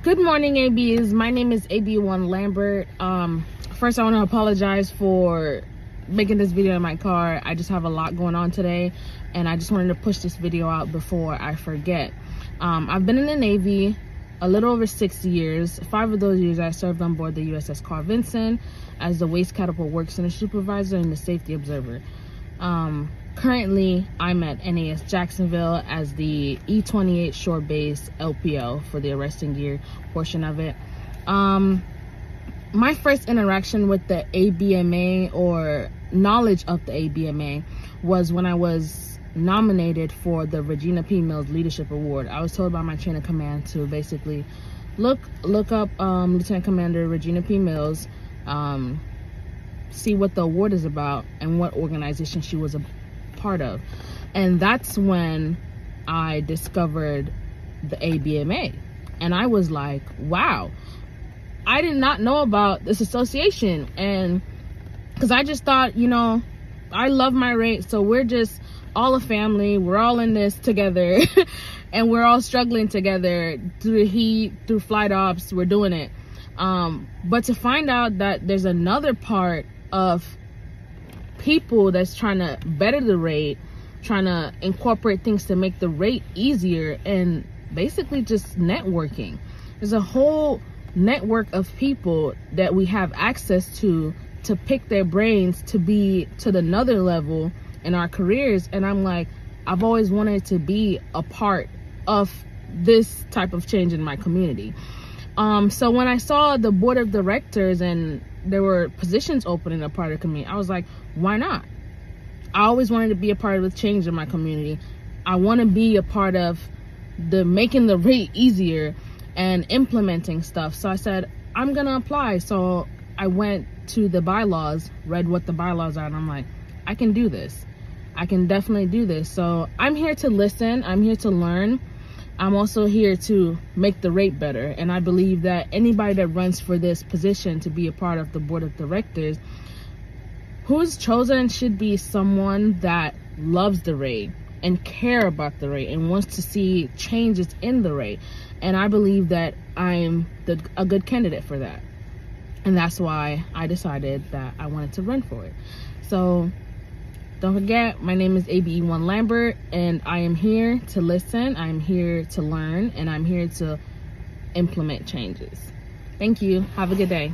Good morning, ABs. My name is AB1 Lambert. Um, first, I want to apologize for making this video in my car. I just have a lot going on today, and I just wanted to push this video out before I forget. Um, I've been in the Navy a little over six years. Five of those years I served on board the USS Carl Vinson as the Waist Catapult Work Center Supervisor and the Safety Observer. Um, currently, I'm at NAS Jacksonville as the E-28 Shore Base LPO for the arresting gear portion of it. Um, my first interaction with the ABMA or knowledge of the ABMA was when I was nominated for the Regina P. Mills Leadership Award. I was told by my chain of command to basically look look up um, Lieutenant Commander Regina P. Mills, um, see what the award is about and what organization she was a part of. And that's when I discovered the ABMA. And I was like, wow, I did not know about this association. And because I just thought, you know, I love my rate. So we're just all a family. We're all in this together. and we're all struggling together through the heat, through flight ops. We're doing it. Um, but to find out that there's another part of people that's trying to better the rate, trying to incorporate things to make the rate easier, and basically just networking. There's a whole network of people that we have access to to pick their brains to be to the another level in our careers. And I'm like, I've always wanted to be a part of this type of change in my community. Um, so when I saw the board of directors and there were positions open in a part of the community, I was like, why not? I always wanted to be a part of the change in my community. I want to be a part of the making the rate easier and implementing stuff. So I said, I'm going to apply. So I went to the bylaws, read what the bylaws are, and I'm like, I can do this. I can definitely do this. So I'm here to listen. I'm here to learn. I'm also here to make the rate better. And I believe that anybody that runs for this position to be a part of the board of directors, who's chosen should be someone that loves the rate and care about the rate and wants to see changes in the rate. And I believe that I'm the, a good candidate for that. And that's why I decided that I wanted to run for it. So don't forget, my name is ABE1 Lambert, and I am here to listen, I'm here to learn, and I'm here to implement changes. Thank you. Have a good day.